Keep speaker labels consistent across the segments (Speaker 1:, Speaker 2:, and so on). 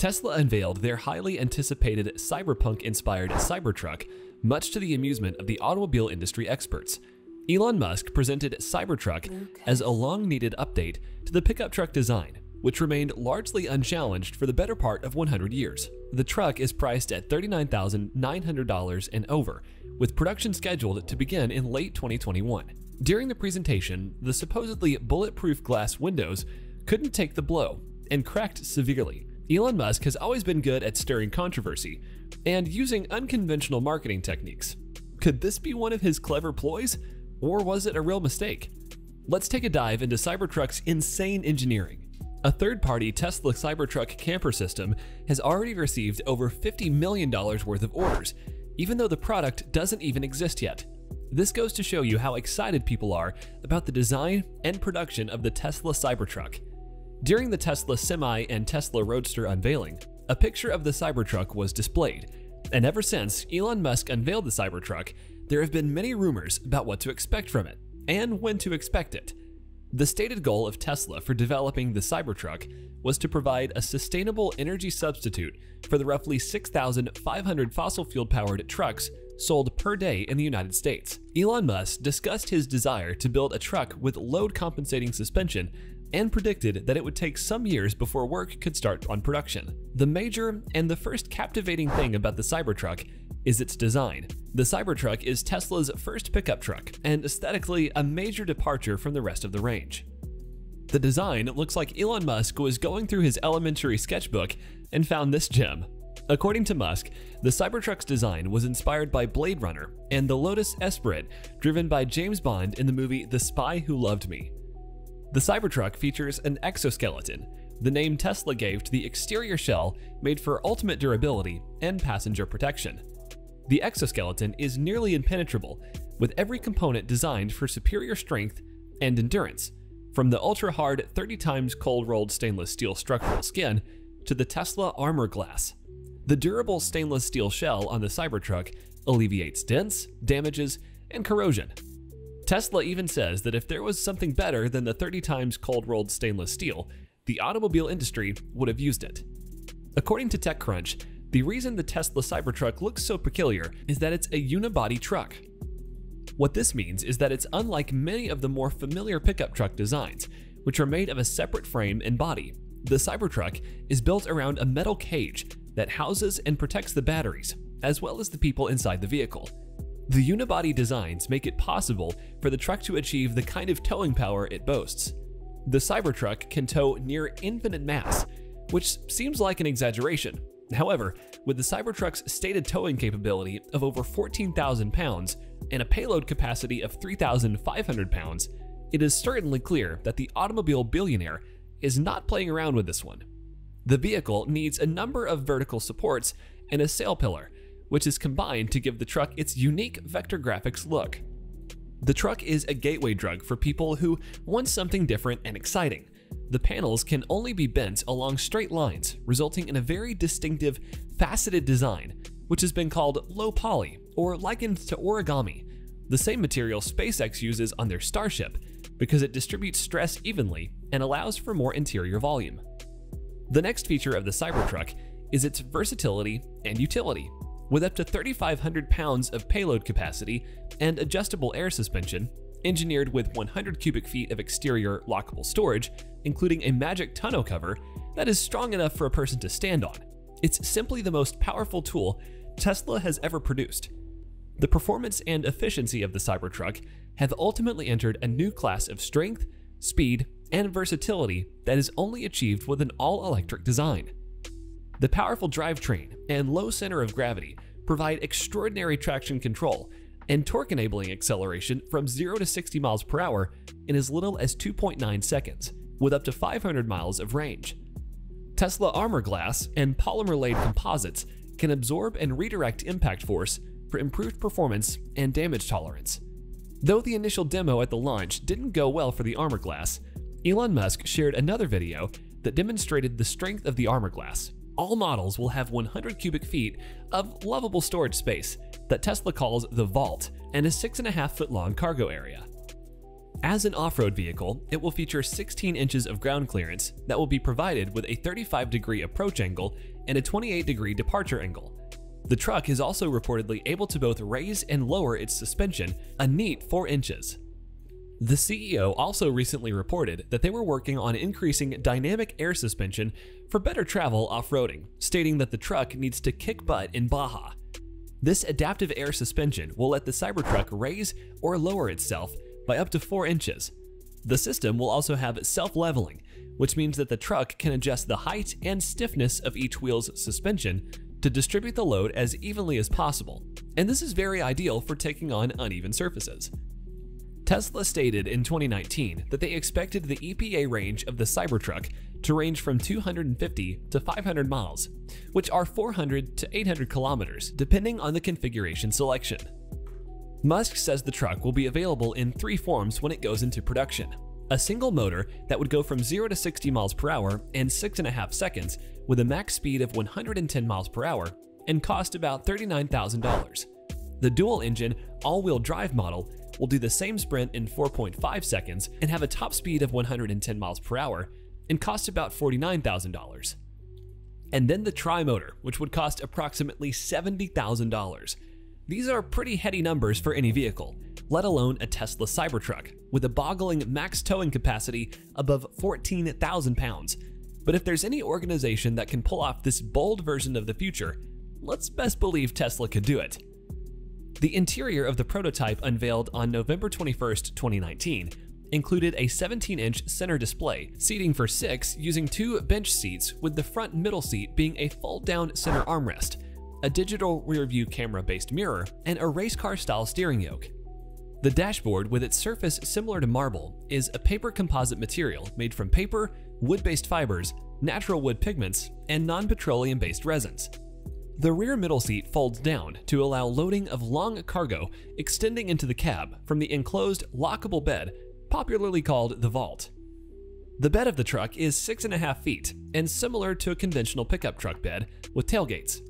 Speaker 1: Tesla unveiled their highly anticipated cyberpunk-inspired Cybertruck, much to the amusement of the automobile industry experts. Elon Musk presented Cybertruck as a long-needed update to the pickup truck design, which remained largely unchallenged for the better part of 100 years. The truck is priced at $39,900 and over, with production scheduled to begin in late 2021. During the presentation, the supposedly bulletproof glass windows couldn't take the blow and cracked severely. Elon Musk has always been good at stirring controversy and using unconventional marketing techniques. Could this be one of his clever ploys, or was it a real mistake? Let's take a dive into Cybertruck's insane engineering. A third-party Tesla Cybertruck camper system has already received over $50 million worth of orders, even though the product doesn't even exist yet. This goes to show you how excited people are about the design and production of the Tesla Cybertruck. During the Tesla Semi and Tesla Roadster unveiling, a picture of the Cybertruck was displayed, and ever since Elon Musk unveiled the Cybertruck, there have been many rumors about what to expect from it and when to expect it. The stated goal of Tesla for developing the Cybertruck was to provide a sustainable energy substitute for the roughly 6,500 fossil fuel powered trucks sold per day in the United States. Elon Musk discussed his desire to build a truck with load compensating suspension and predicted that it would take some years before work could start on production. The major and the first captivating thing about the Cybertruck is its design. The Cybertruck is Tesla's first pickup truck and aesthetically a major departure from the rest of the range. The design looks like Elon Musk was going through his elementary sketchbook and found this gem. According to Musk, the Cybertruck's design was inspired by Blade Runner and the Lotus Esprit driven by James Bond in the movie The Spy Who Loved Me. The Cybertruck features an exoskeleton, the name Tesla gave to the exterior shell made for ultimate durability and passenger protection. The exoskeleton is nearly impenetrable, with every component designed for superior strength and endurance, from the ultra-hard 30 times cold-rolled stainless steel structural skin to the Tesla armor glass. The durable stainless steel shell on the Cybertruck alleviates dents, damages, and corrosion, Tesla even says that if there was something better than the 30 times cold rolled stainless steel, the automobile industry would have used it. According to TechCrunch, the reason the Tesla Cybertruck looks so peculiar is that it's a unibody truck. What this means is that it's unlike many of the more familiar pickup truck designs, which are made of a separate frame and body. The Cybertruck is built around a metal cage that houses and protects the batteries, as well as the people inside the vehicle. The unibody designs make it possible for the truck to achieve the kind of towing power it boasts. The Cybertruck can tow near infinite mass, which seems like an exaggeration. However, with the Cybertruck's stated towing capability of over 14,000 pounds and a payload capacity of 3,500 pounds, it is certainly clear that the automobile billionaire is not playing around with this one. The vehicle needs a number of vertical supports and a sail pillar, which is combined to give the truck its unique vector graphics look. The truck is a gateway drug for people who want something different and exciting. The panels can only be bent along straight lines, resulting in a very distinctive, faceted design, which has been called low poly or likened to origami, the same material SpaceX uses on their Starship because it distributes stress evenly and allows for more interior volume. The next feature of the Cybertruck is its versatility and utility. With up to 3,500 pounds of payload capacity and adjustable air suspension, engineered with 100 cubic feet of exterior lockable storage, including a magic tonneau cover that is strong enough for a person to stand on. It's simply the most powerful tool Tesla has ever produced. The performance and efficiency of the Cybertruck have ultimately entered a new class of strength, speed, and versatility that is only achieved with an all-electric design. The powerful drivetrain and low center of gravity provide extraordinary traction control and torque enabling acceleration from 0 to 60 miles per hour in as little as 2.9 seconds, with up to 500 miles of range. Tesla armor glass and polymer layered composites can absorb and redirect impact force for improved performance and damage tolerance. Though the initial demo at the launch didn't go well for the armor glass, Elon Musk shared another video that demonstrated the strength of the armor glass all models will have 100 cubic feet of lovable storage space that Tesla calls the vault and a 6.5 foot long cargo area. As an off-road vehicle, it will feature 16 inches of ground clearance that will be provided with a 35 degree approach angle and a 28 degree departure angle. The truck is also reportedly able to both raise and lower its suspension a neat 4 inches. The CEO also recently reported that they were working on increasing dynamic air suspension for better travel off-roading, stating that the truck needs to kick butt in Baja. This adaptive air suspension will let the Cybertruck raise or lower itself by up to 4 inches. The system will also have self-leveling, which means that the truck can adjust the height and stiffness of each wheel's suspension to distribute the load as evenly as possible, and this is very ideal for taking on uneven surfaces. Tesla stated in 2019 that they expected the EPA range of the Cybertruck to range from 250 to 500 miles, which are 400 to 800 kilometers, depending on the configuration selection. Musk says the truck will be available in three forms when it goes into production. A single motor that would go from 0 to 60 miles per hour in 6.5 seconds with a max speed of 110 miles per hour and cost about $39,000. The dual engine, all wheel drive model will do the same sprint in 4.5 seconds and have a top speed of 110 miles per hour and cost about $49,000. And then the tri-motor, which would cost approximately $70,000. These are pretty heady numbers for any vehicle, let alone a Tesla Cybertruck, with a boggling max towing capacity above 14,000 pounds. But if there's any organization that can pull off this bold version of the future, let's best believe Tesla could do it. The interior of the prototype unveiled on November 21, 2019, included a 17-inch center display, seating for six using two bench seats with the front middle seat being a fold-down center armrest, a digital rear-view camera-based mirror, and a race car-style steering yoke. The dashboard, with its surface similar to marble, is a paper composite material made from paper, wood-based fibers, natural wood pigments, and non-petroleum-based resins. The rear middle seat folds down to allow loading of long cargo extending into the cab from the enclosed lockable bed, popularly called the vault. The bed of the truck is 6.5 feet and similar to a conventional pickup truck bed with tailgates.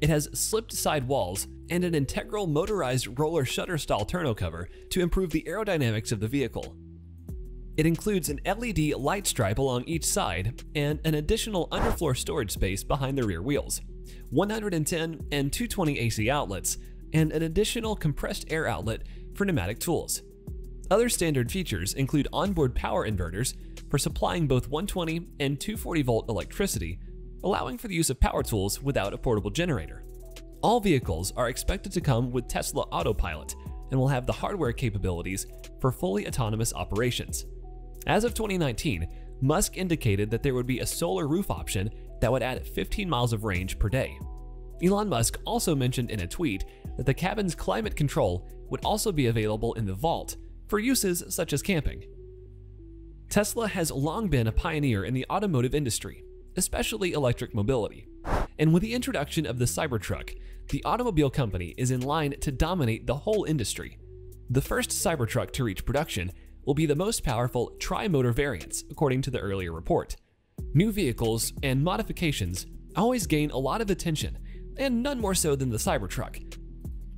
Speaker 1: It has slipped side walls and an integral motorized roller shutter style tonneau cover to improve the aerodynamics of the vehicle. It includes an LED light stripe along each side and an additional underfloor storage space behind the rear wheels. 110 and 220 AC outlets, and an additional compressed air outlet for pneumatic tools. Other standard features include onboard power inverters for supplying both 120 and 240 volt electricity, allowing for the use of power tools without a portable generator. All vehicles are expected to come with Tesla Autopilot and will have the hardware capabilities for fully autonomous operations. As of 2019, Musk indicated that there would be a solar roof option that would add 15 miles of range per day. Elon Musk also mentioned in a tweet that the cabin's climate control would also be available in the vault for uses such as camping. Tesla has long been a pioneer in the automotive industry, especially electric mobility. And with the introduction of the Cybertruck, the automobile company is in line to dominate the whole industry. The first Cybertruck to reach production will be the most powerful tri-motor variants, according to the earlier report. New vehicles and modifications always gain a lot of attention, and none more so than the Cybertruck.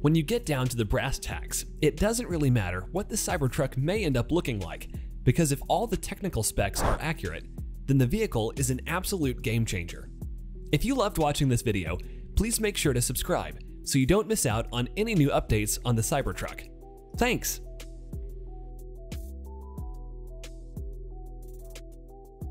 Speaker 1: When you get down to the brass tacks, it doesn't really matter what the Cybertruck may end up looking like, because if all the technical specs are accurate, then the vehicle is an absolute game changer. If you loved watching this video, please make sure to subscribe so you don't miss out on any new updates on the Cybertruck. Thanks!